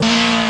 Yeah.